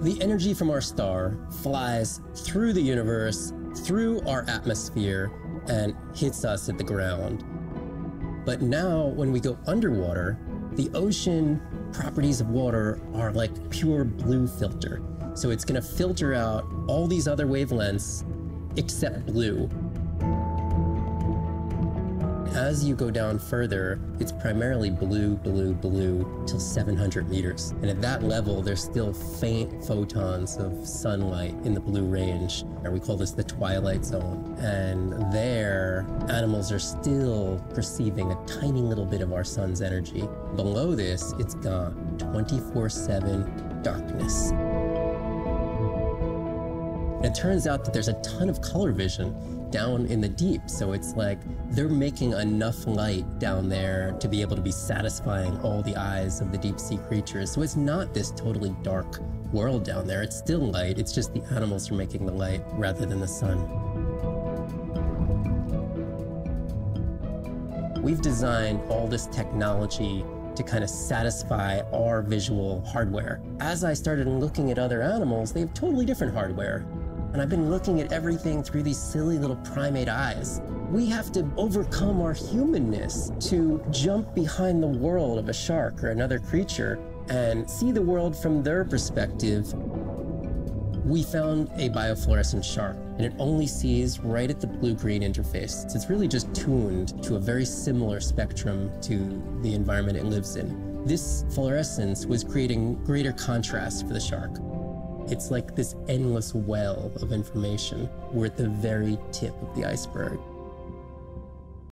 The energy from our star flies through the universe, through our atmosphere, and hits us at the ground. But now, when we go underwater, the ocean properties of water are like pure blue filter. So it's going to filter out all these other wavelengths except blue. As you go down further, it's primarily blue, blue, blue till 700 meters. And at that level, there's still faint photons of sunlight in the blue range. And we call this the twilight zone. And there, animals are still perceiving a tiny little bit of our sun's energy. Below this, it's gone 24 7 darkness. It turns out that there's a ton of color vision down in the deep. So it's like they're making enough light down there to be able to be satisfying all the eyes of the deep sea creatures. So it's not this totally dark world down there. It's still light. It's just the animals are making the light rather than the sun. We've designed all this technology to kind of satisfy our visual hardware. As I started looking at other animals, they have totally different hardware. And I've been looking at everything through these silly little primate eyes. We have to overcome our humanness to jump behind the world of a shark or another creature and see the world from their perspective. We found a biofluorescent shark, and it only sees right at the blue green interface. So it's really just tuned to a very similar spectrum to the environment it lives in. This fluorescence was creating greater contrast for the shark. It's like this endless well of information. We're at the very tip of the iceberg.